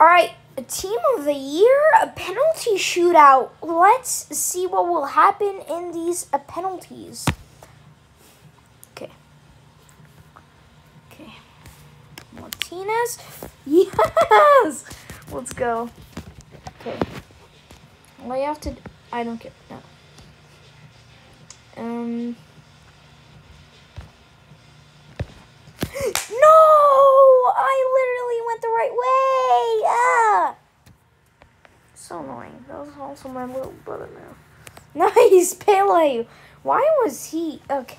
All right, team of the year, a penalty shootout. Let's see what will happen in these uh, penalties. Okay. Okay. Martinez. Yes. Let's go. Okay. All you have to. I don't care. No. Um. No! I literally went the right way! Ah! Oh Annoying. That was also my little brother now. Nice, Pele! Why was he... Okay.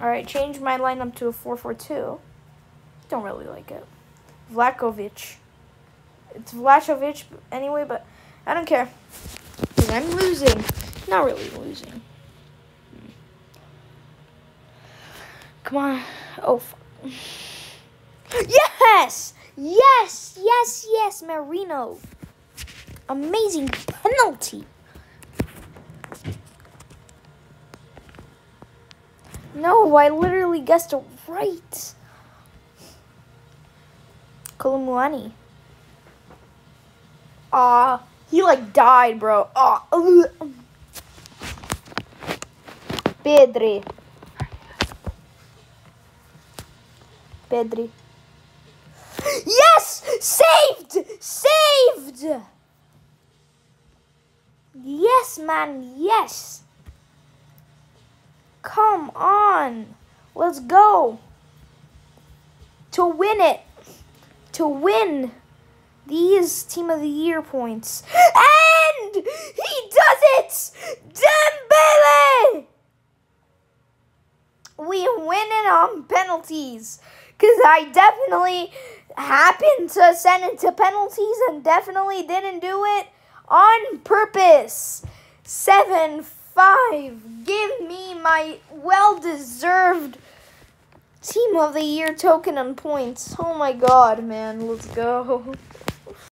Alright, change my lineup to a 4-4-2. Don't really like it. Vlakovic. It's Vlahovic anyway, but I don't care. Because I'm losing. Not really losing. Come on. Oh, fuck. Yes! Yes! Yes, yes, Marino. Amazing penalty. No, I literally guessed it right. Kolo Muani. Ah, he like died, bro. Ah, ugh. Pedri. Pedri. Saved! Saved! Yes, man, yes. Come on. Let's go. To win it. To win these Team of the Year points. And he does it! Dembele! We win it on penalties. Because I definitely happened to send it to penalties and definitely didn't do it on purpose. 7 5. Give me my well deserved Team of the Year token and points. Oh my god, man. Let's go.